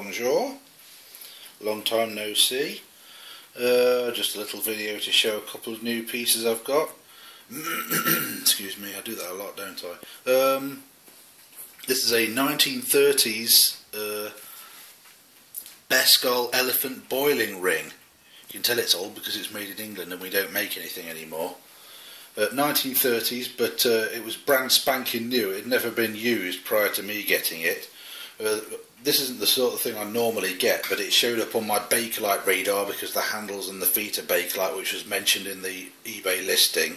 bonjour. Long time no see. Uh, just a little video to show a couple of new pieces I've got. Excuse me, I do that a lot, don't I? Um, this is a 1930s uh, elephant boiling ring. You can tell it's old because it's made in England and we don't make anything anymore. 1930s, but uh, it was brand spanking new. It had never been used prior to me getting it. Uh, this isn't the sort of thing I normally get, but it showed up on my Bakelite radar because the handles and the feet are Bakelite, which was mentioned in the eBay listing.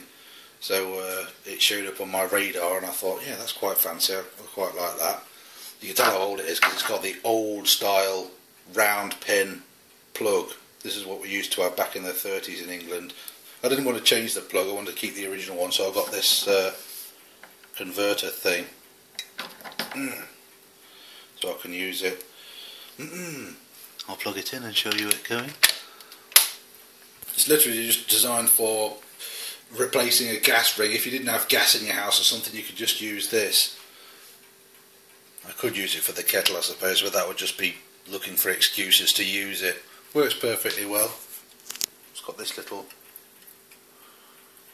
So uh, it showed up on my radar, and I thought, yeah, that's quite fancy. I quite like that. You can tell how old it is because it's got the old style round pin plug. This is what we used to have back in the 30s in England. I didn't want to change the plug, I wanted to keep the original one, so I've got this uh, converter thing. Mm. So I can use it. I'll plug it in and show you it going. It's literally just designed for replacing a gas ring. If you didn't have gas in your house or something, you could just use this. I could use it for the kettle, I suppose, but that would just be looking for excuses to use it. Works perfectly well. It's got this little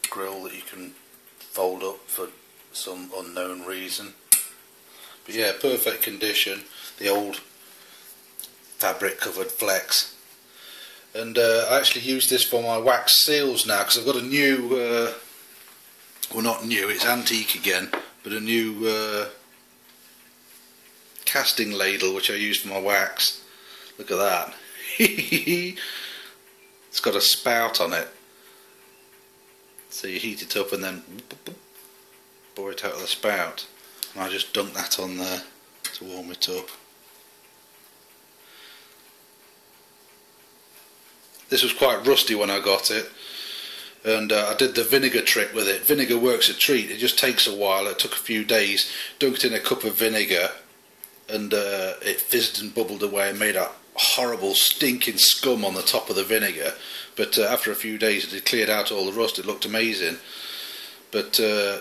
grill that you can fold up for some unknown reason. But yeah, perfect condition. The old fabric covered flex. And uh, I actually use this for my wax seals now because I've got a new, uh, well not new, it's antique again, but a new uh, casting ladle which I use for my wax. Look at that. it's got a spout on it so you heat it up and then pour it out of the spout. And I just dunk that on there to warm it up. This was quite rusty when I got it and uh, I did the vinegar trick with it. Vinegar works a treat. It just takes a while. It took a few days. Dunked in a cup of vinegar, and uh, it fizzed and bubbled away and made a horrible stinking scum on the top of the vinegar. But uh, after a few days, it had cleared out all the rust. It looked amazing. But uh,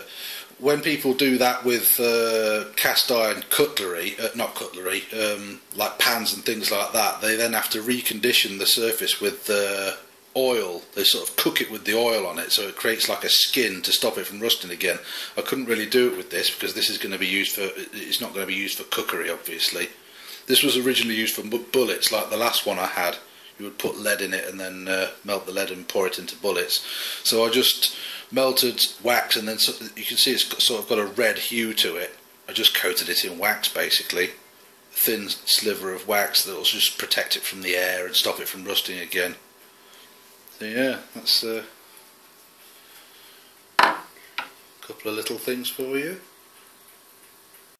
when people do that with uh, cast iron cutlery, uh, not cutlery, um, like pans and things like that, they then have to recondition the surface with uh, oil. They sort of cook it with the oil on it, so it creates like a skin to stop it from rusting again. I couldn't really do it with this because this is going to be used for. It's not going to be used for cookery, obviously. This was originally used for bullets, like the last one I had you would put lead in it and then uh, melt the lead and pour it into bullets. So I just melted wax and then you can see it's sort of got a red hue to it. I just coated it in wax basically, thin sliver of wax that will just protect it from the air and stop it from rusting again. So yeah, that's uh, a couple of little things for you.